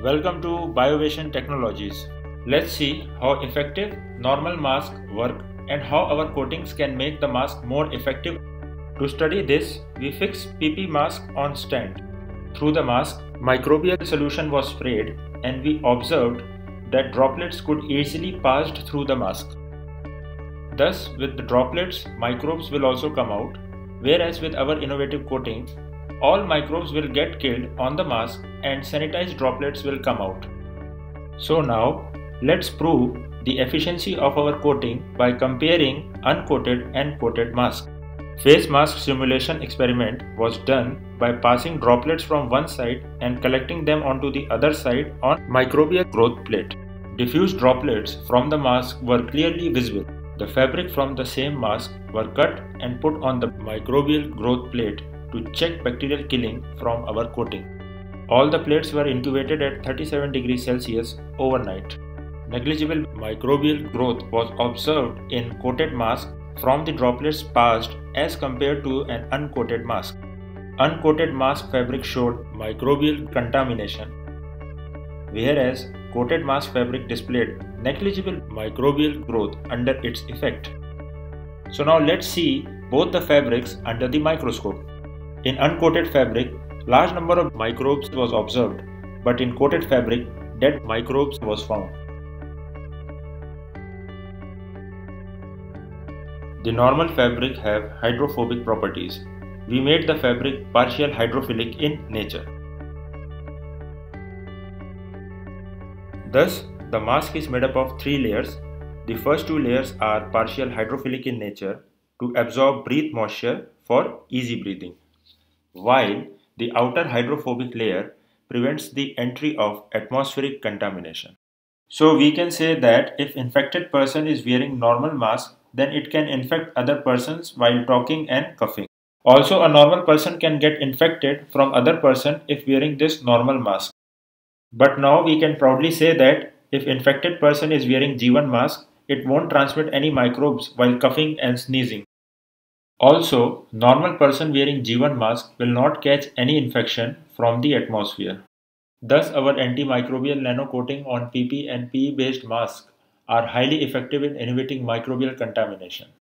Welcome to Hydrovation Technologies. Let's see how effective normal masks work and how our coatings can make the mask more effective. To study this, we fixed PP mask on stand. Through the mask, microbial solution was sprayed and we observed that droplets could easily passed through the mask. Thus, with the droplets, microbes will also come out, whereas with our innovative coating, all microbes will get killed on the mask and sanitized droplets will come out. So now, let's prove the efficiency of our coating by comparing uncoated and coated mask. Face mask simulation experiment was done by passing droplets from one side and collecting them onto the other side on microbial growth plate. Diffused droplets from the mask were clearly visible. The fabric from the same mask were cut and put on the microbial growth plate to check bacterial killing from our coating. All the plates were incubated at 37 degrees Celsius overnight. Negligible microbial growth was observed in coated mask from the droplets passed as compared to an uncoated mask. Uncoated mask fabric showed microbial contamination, whereas coated mask fabric displayed negligible microbial growth under its effect. So now let's see both the fabrics under the microscope. In uncoated fabric, large number of microbes was observed, but in coated fabric, dead microbes was found. The normal fabric have hydrophobic properties. We made the fabric partial hydrophilic in nature. Thus, the mask is made up of three layers. The first two layers are partial hydrophilic in nature to absorb breath moisture for easy breathing, while the outer hydrophobic layer prevents the entry of atmospheric contamination. So we can say that if infected person is wearing normal mask, then it can infect other persons while talking and coughing. Also, a normal person can get infected from other person if wearing this normal mask. But now we can proudly say that if infected person is wearing G1 mask, it won't transmit any microbes while coughing and sneezing. Also, normal person wearing G1 mask will not catch any infection from the atmosphere. Thus, our antimicrobial nano coating on PP and PE based masks are highly effective in inhibiting microbial contamination.